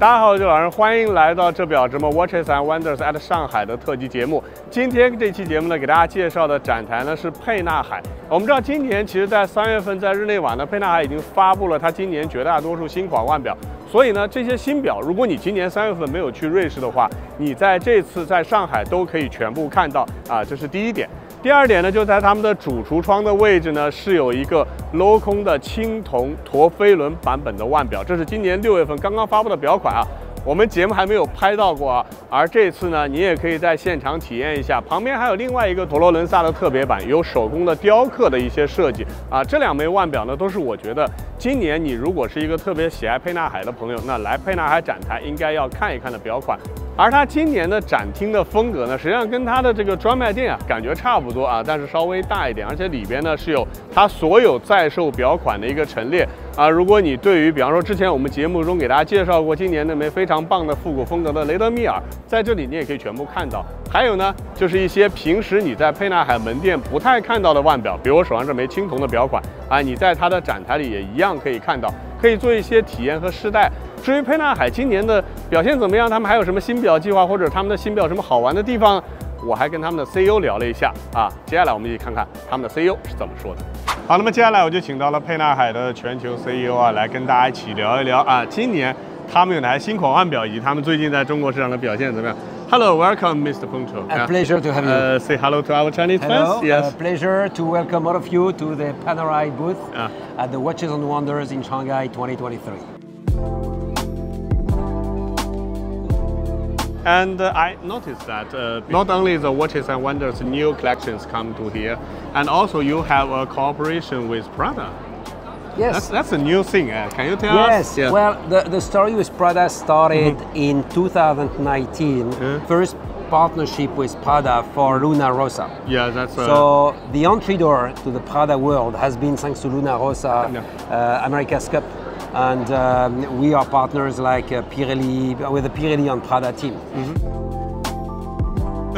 大家好，我是老人，欢迎来到这表之梦 Watches and Wonders at 上海的特辑节目。今天这期节目呢，给大家介绍的展台呢是沛纳海。我们知道，今年其实，在三月份在日内瓦呢，沛纳海已经发布了它今年绝大多数新款腕表。所以呢，这些新表，如果你今年三月份没有去瑞士的话，你在这次在上海都可以全部看到啊，这是第一点。第二点呢，就在他们的主橱窗的位置呢，是有一个镂空的青铜陀飞轮版本的腕表，这是今年六月份刚刚发布的表款啊。我们节目还没有拍到过啊，而这次呢，你也可以在现场体验一下。旁边还有另外一个陀螺伦萨的特别版，有手工的雕刻的一些设计啊。这两枚腕表呢，都是我觉得今年你如果是一个特别喜爱沛纳海的朋友，那来沛纳海展台应该要看一看的表款。而它今年的展厅的风格呢，实际上跟它的这个专卖店啊感觉差不多啊，但是稍微大一点，而且里边呢是有它所有在售表款的一个陈列啊。如果你对于比方说之前我们节目中给大家介绍过今年那枚非常棒的复古风格的雷德米尔，在这里你也可以全部看到。还有呢，就是一些平时你在沛纳海门店不太看到的腕表，比如我手上这枚青铜的表款啊，你在它的展台里也一样可以看到，可以做一些体验和试戴。至于沛纳海今年的表现怎么样？他们还有什么新表计划，或者他们的新表什么好玩的地方？我还跟他们的 CEO 聊了一下啊。接下来我们一起看看他们的 CEO 是怎么说的。好，那么接下来我就请到了沛纳海的全球 CEO 啊，来跟大家一起聊一聊啊，今年他们有哪些新款腕表，以及他们最近在中国市场的表现怎么样？Hello, welcome, Mr. Pengchou. A pleasure to have you. Uh, say hello to our Chinese Hello, fans. Yes. a pleasure to welcome all of you to the Panerai booth at the Watches and Wonders in Shanghai 2023. And uh, I noticed that uh, not only the Watches and Wonders new collections come to here, and also you have a cooperation with Prada. Yes. That's, that's a new thing. Uh, can you tell yes. us? Yes. Well, the, the story with Prada started Mm-hmm. in 2019. First partnership with Prada for Luna Rossa. Yeah, that's uh, So the entry door to the Prada world has been thanks to Luna Rossa, Yeah. uh, America's Cup, and um, we are partners like uh, Pirelli with the Pirelli and Prada team.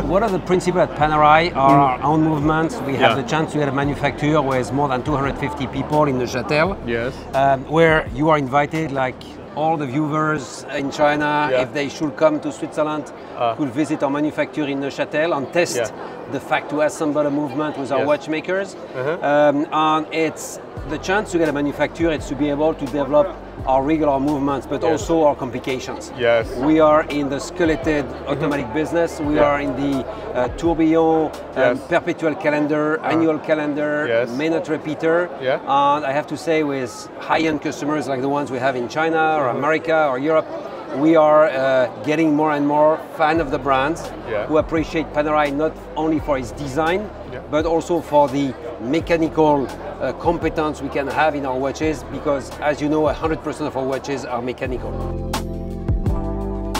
What are the principles at Panerai are our own movements. We have Mm. Yeah. the chance to get a manufacturer with more than 250 people in Neuchâtel, yes. um, where you are invited, like all the viewers in China, Yeah. if they should come to Switzerland, Ah. could visit our manufacturer in Neuchâtel and test Yeah. the fact to assemble a movement with our Yes. watchmakers. Uh-huh. Um, and it's the chance to get a manufacturer is to be able to develop our regular movements, but also our complications. Yes. We are in the skeleted automatic business. We Yeah. are in the uh, tourbillon, Yes. um, perpetual calendar, annual calendar, Yes. minute repeater. Yeah. And I have to say, with high-end customers like the ones we have in China or America or Europe, we are uh, getting more and more fan of the brand Yeah. who appreciate Panerai not only for its design, Yeah. but also for the mechanical uh, competence we can have in our watches because as you know 100% of our watches are mechanical.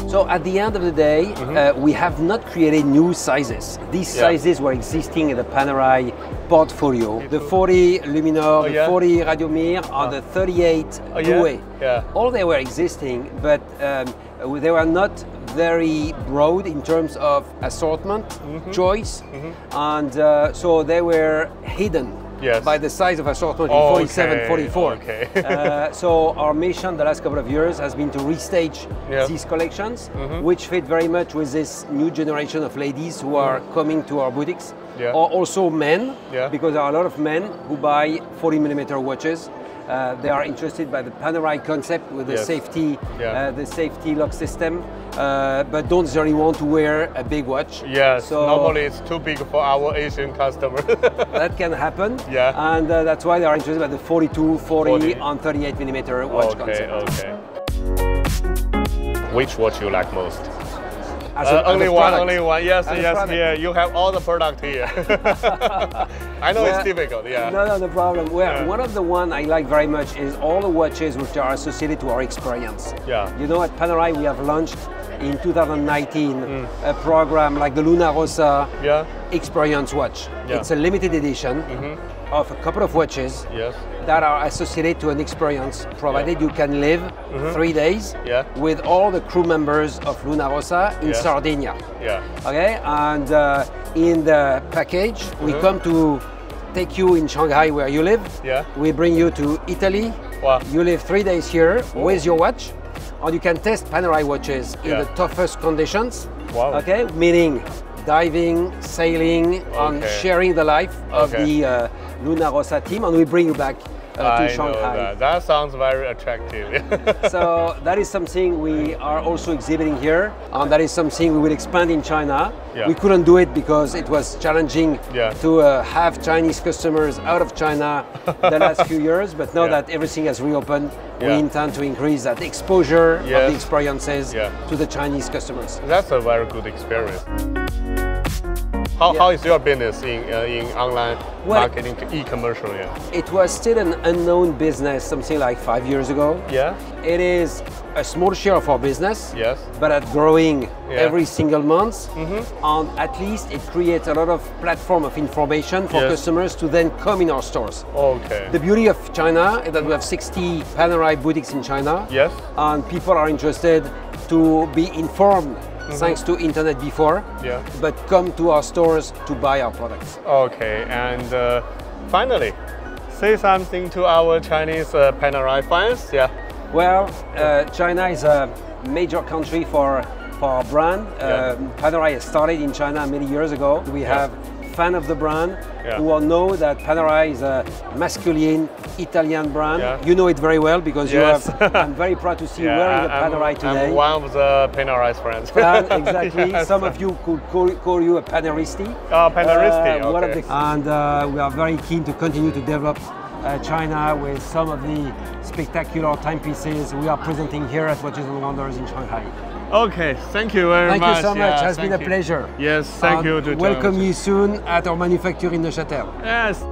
So at the end of the day, uh, we have not created new sizes. These. Yeah. sizes were existing in the Panerai portfolio. The 40 Luminor, the yeah? 40 Radiomir, or the 38 Oh, yeah? Due. Yeah. All they were existing, but um, they were not very broad in terms of assortment, Mm-hmm. choice, and uh, so they were hidden Yes. by the size of assortment in Okay, 47, 44. okay. uh, so our mission the last couple of years has been to restage Yeah. these collections, which fit very much with this new generation of ladies who are coming to our boutiques, Yeah. or also men, Yeah. because there are a lot of men who buy 40 millimeter watches. Uh, they are interested by the Panerai concept with the Yes. safety, Yeah. uh, the safety lock system, uh, but don't necessarily want to wear a big watch. Yes. So Normally it's too big for our Asian customers. that can happen. Yeah. And uh, that's why they are interested by the 42, 40, 40. and 38 millimeter watch okay. concept. Okay. Which watch you like most? As Uh, a- only a one, only one. Yes, As yes, here. You have all the product here. I know it's difficult, yeah. No, no, no problem. Well, Yeah. one of the one I like very much is all the watches which are associated to our experience. Yeah. You know, at Panerai we have launched in 2019 Mm. a program like the Luna Rossa Yeah. Experience Watch. Yeah. It's a limited edition of a couple of watches Yes. that are associated to an experience, provided you can live three days Mm-hmm. Yeah. with all the crew members of Luna Rossa in Yes. Sardinia. Yeah. Okay, and uh, in the package, we Mhm. come to take you in Shanghai where you live. Yeah. We bring you to Italy. Wow. You live three days here with your watch. and you can test Panerai watches in Yeah. the toughest conditions. Wow. Okay, meaning diving, sailing, and sharing the life of Okay. the uh, Luna Rossa team, and we bring you back uh, to I Shanghai. that. That sounds very attractive. so that is something we are also exhibiting here, and that is something we will expand in China. Yeah. We couldn't do it because it was challenging Yeah. to uh, have Chinese customers out of China the last few years. But now Yeah. that everything has reopened, we intend to increase that exposure of the experiences to the Chinese customers. That's a very good experience. How, Yeah. how is your business in uh, in online Well- marketing, e-commercial? Yeah. It was still an unknown business something like five years ago. Yeah. It is a small share of our business. Yes. but at growing Yeah. every single month. And at least it creates a lot of platform of information for Yes. customers to then come in our stores. Okay. The beauty of China is that we have 60 Panerai boutiques in China. yes. And people are interested to be informed thanks to internet before, Yeah. but come to our stores to buy our products. Okay. And uh, finally, say something to our Chinese uh, Panerai fans. Yeah. Well, uh, China is a major country for, for our brand. Yeah. Um, Panerai started in China many years ago. We Yeah. have fans of the brand Yeah. who all know that Panerai is a masculine Italian brand. Yeah. You know it very well because Yes. you have. I'm very proud to see you wearing a I'm, Panerai today. I'm one of the Panerai friends. Fan, exactly. Yes. Some of you could call, call you a Paneristi. Oh, Paneristi, Uh, okay. the- and uh, we are very keen to continue to develop uh, China with some of the spectacular timepieces we are presenting here at Watches and Wonders in Shanghai. Okay, thank you very thank much. Thank you so much. Yeah, Has been a you. pleasure. Yes, thank um, you. To welcome you soon at our manufacturing in Neuchâtel. Yes.